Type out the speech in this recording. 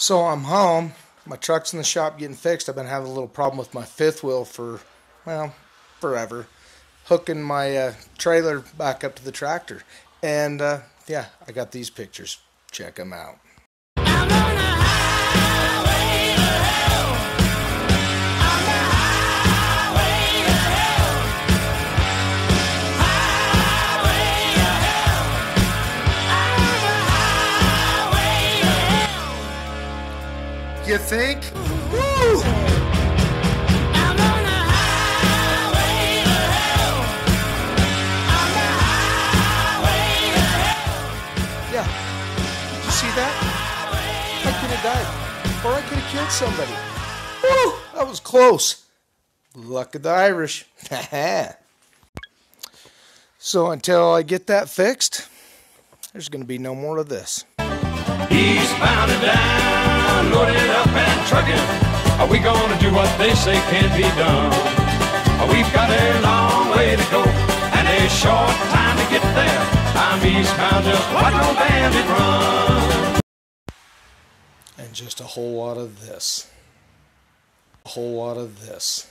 So I'm home. My truck's in the shop getting fixed. I've been having a little problem with my fifth wheel for, well, forever. Hooking my uh, trailer back up to the tractor. And uh, yeah, I got these pictures. Check them out. You think? Woo! Yeah. Did you see that? I could have died. Or I could have killed somebody. Woo! That was close. Luck of the Irish. so until I get that fixed, there's going to be no more of this. Eastbound and down, loaded up and trucking. Are we gonna do what they say can't be done? We've got a long way to go and a short time to get there. I'm eastbound, just bandit run. And just a whole lot of this. A whole lot of this.